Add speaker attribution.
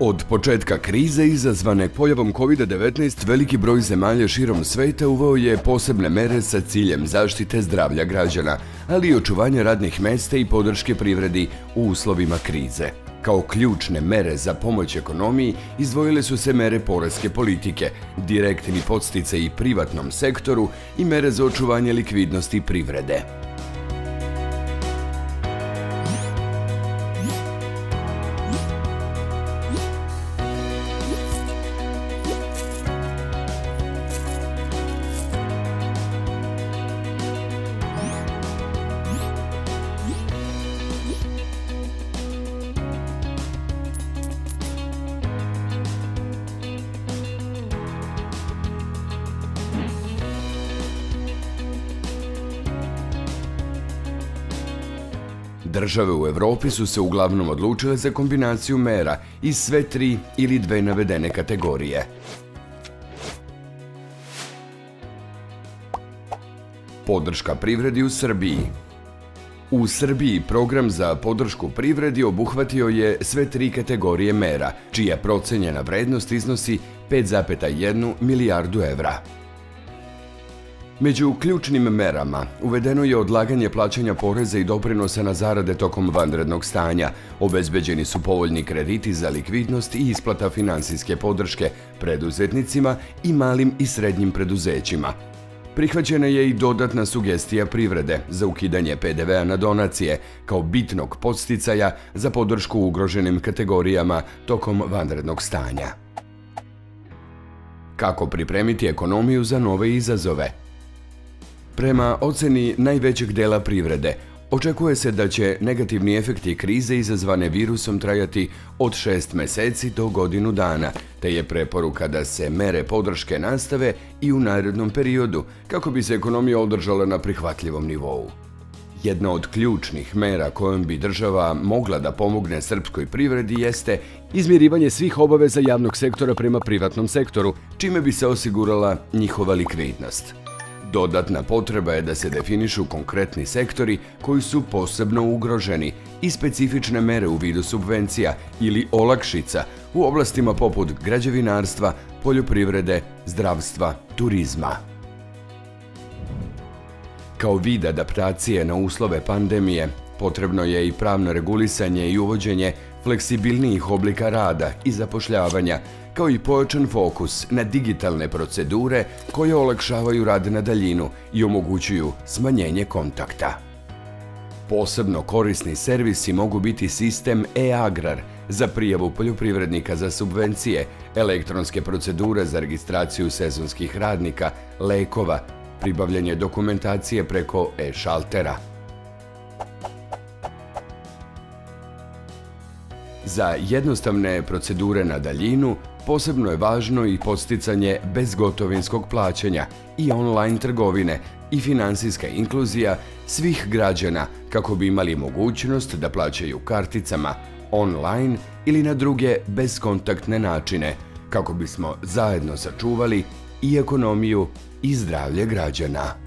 Speaker 1: Od početka krize izazvane pojavom COVID-19 veliki broj zemalja širom sveta uveo je posebne mere sa ciljem zaštite zdravlja građana, ali i očuvanja radnih mesta i podrške privredi u uslovima krize. Kao ključne mere za pomoć ekonomiji izdvojile su se mere poreske politike, direktni podstice i privatnom sektoru i mere za očuvanje likvidnosti privrede. Države u Evropi su se uglavnom odlučile za kombinaciju mera iz sve tri ili dve navedene kategorije. Podrška privredi u Srbiji U Srbiji program za podršku privredi obuhvatio je sve tri kategorije mera, čija procenjena vrednost iznosi 5,1 milijardu evra. Među ključnim merama uvedeno je odlaganje plaćanja poreza i doprinosa na zarade tokom vanrednog stanja, obezbeđeni su povoljni krediti za likvidnost i isplata finansijske podrške preduzetnicima i malim i srednjim preduzećima. Prihvaćena je i dodatna sugestija privrede za ukidanje PDV-a na donacije kao bitnog podsticaja za podršku ugroženim kategorijama tokom vanrednog stanja. Kako pripremiti ekonomiju za nove izazove – Prema oceni najvećeg dela privrede, očekuje se da će negativni efekti krize izazvane virusom trajati od šest meseci do godinu dana, te je preporuka da se mere podrške nastave i u narednom periodu, kako bi se ekonomija održala na prihvatljivom nivou. Jedna od ključnih mera kojom bi država mogla da pomogne srpskoj privredi jeste izmirivanje svih obaveza javnog sektora prema privatnom sektoru, čime bi se osigurala njihova likvidnost. Dodatna potreba je da se definišu konkretni sektori koji su posebno ugroženi i specifične mere u vidu subvencija ili olakšica u oblastima poput građevinarstva, poljoprivrede, zdravstva, turizma. Kao vid adaptacije na uslove pandemije, potrebno je i pravno regulisanje i uvođenje fleksibilnijih oblika rada i zapošljavanja, kao i pojačan fokus na digitalne procedure koje olakšavaju rad na daljinu i omogućuju smanjenje kontakta. Posebno korisni servisi mogu biti sistem e-agrar za prijavu poljoprivrednika za subvencije, elektronske procedure za registraciju sezonskih radnika, lekova, pribavljanje dokumentacije preko e-šaltera. Za jednostavne procedure na daljinu posebno je važno i posticanje bezgotovinskog plaćanja i online trgovine i finansijska inkluzija svih građana kako bi imali mogućnost da plaćaju karticama, online ili na druge bezkontaktne načine, kako bismo zajedno sačuvali i ekonomiju i zdravlje građana.